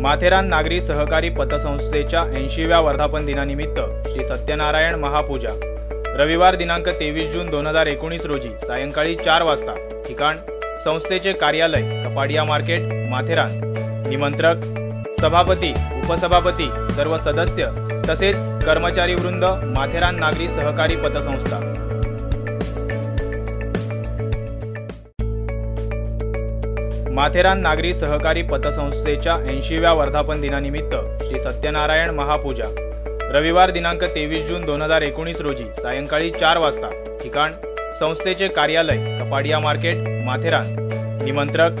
माथेरान नागरी सहकारी पतसंस्थेच्या ऐंशीव्या वर्धापन दिनानिमित्त श्री सत्यनारायण महापूजा. रविवार दिनांक तेवीस जून दोन हजार एकोणीस रोजी सायंकाळी चार वाजता ठिकाण संस्थेचे कार्यालय कपाडिया मार्केट माथेरान. निमंत्रक सभापती उपसभापती सर्व सदस्य तसेच कर्मचारी वृंद माथेरान नागरी सहकारी पतसंस्था. माथेरान नागरी सहकारी पतसंस्थेच्या ऐंशीव्या वर्धापन दिनानिमित्त श्री सत्यनारायण महापूजा. रविवार दिनांक तेवीस जून दोन हजार एकोणीस रोजी सायंकाळी चार वाजता ठिकाण संस्थेचे कार्यालय कपाडिया मार्केट माथेरान. निमंत्रक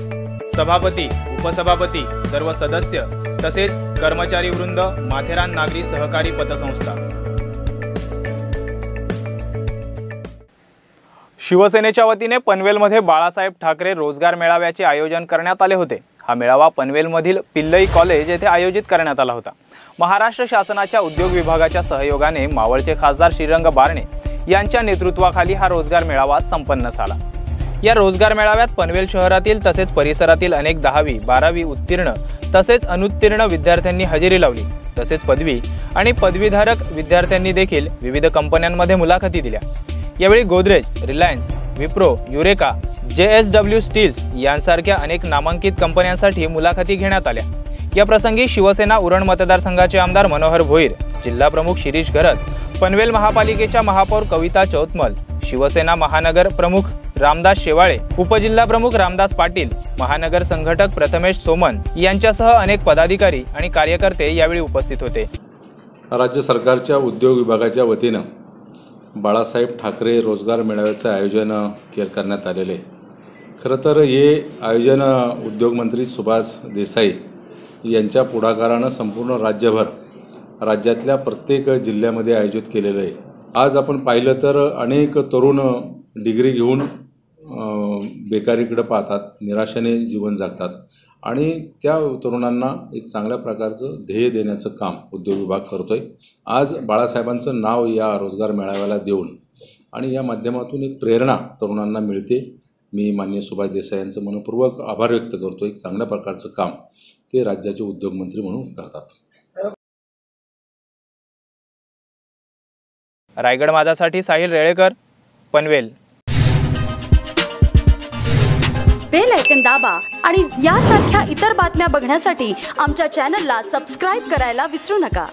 सभापती उपसभापती सर्व सदस्य तसेच कर्मचारी वृंद माथेरान नागरी सहकारी पतसंस्था. शिवसेनेच्या वतीने पनवेलमध्ये बाळासाहेब ठाकरे रोजगार मेळाव्याचे आयोजन करण्यात आले होते. हा मेळावा पनवेलमधील पिल्लई कॉलेज येथे आयोजित करण्यात आला होता. महाराष्ट्र शासनाच्या उद्योग विभागाच्या सहयोगाने मावळचे खासदार श्रीरंग बारणे यांच्या नेतृत्वाखाली हा रोजगार मेळावा संपन्न झाला. या रोजगार मेळाव्यात पनवेल शहरातील तसेच परिसरातील अनेक दहावी बारावी उत्तीर्ण तसेच अनुत्तीर्ण विद्यार्थ्यांनी हजेरी लावली. तसेच पदवी आणि पदवीधारक विद्यार्थ्यांनी देखील विविध कंपन्यांमध्ये मुलाखती दिल्या. यावेळी Godrej Reliance Wipro Eureka J S W steels यांसारख्या अनेक नामांकित कंपन्यांसाठी मुलाखती घेण्यात आल्या. या प्रसंगी शिवसेना उरण मतदारसंघाचे आमदार मनोहर भोईर जिल्हा प्रमुख शिरीष घरत पनवेल महापालिकेच्या महापौर कविता चौतमल शिवसेना महानगर प्रमुख रामदास शेवाळे उपजिल्हा प्रमुख रामदास पाटील महानगर संघटक प्रथमेश सोमन यांच्यासह अनेक पदाधिकारी आणि कार्यकर्ते यावेळी उपस्थित होते. राज्य सरकारच्या उद्योग विभागाच्या वतीनं बाळासाहेब ठाकरे रोजगार मेळाव्याचं आयोजन के करण्यात आलेलं. आहे खरं तर हे आयोजन उद्योगमंत्री सुभाष देसाई यांच्या पुढाकारानं संपूर्ण राज्यभर राज्यातल्या प्रत्येक जिल्ह्यामध्ये आयोजित केलेलं आहे. आज आपण पाहिलं तर अनेक तरुण डिग्री घेऊन बेकारीकडं बेकारीकडे पाहतात निराशेने जीवन जगतात. आणि त्या तरुणांना एक चांगल्या प्रकारचं ध्येय देण्याचं काम उद्योग विभाग करतो आहे आज बाळासाहेबांचं नाव या रोजगार मेळाव्याला देऊन आणि या माध्यमातून एक प्रेरणा तरुणांना मिळते. मी मान्य सुभाष देसाई यांचं मनपूर्वक आभार व्यक्त करतो एक चांगल्या प्रकारचं काम ते राज्याचे उद्योगमंत्री म्हणून करतात. रायगड माझ्यासाठी साहिल रेळेकर पनवेल. बेल ऐकन दाबा आणि यासारख्या इतर बातम्या बघण्यासाठी आमच्या चॅनलला सबस्क्राईब करायला विसरू नका.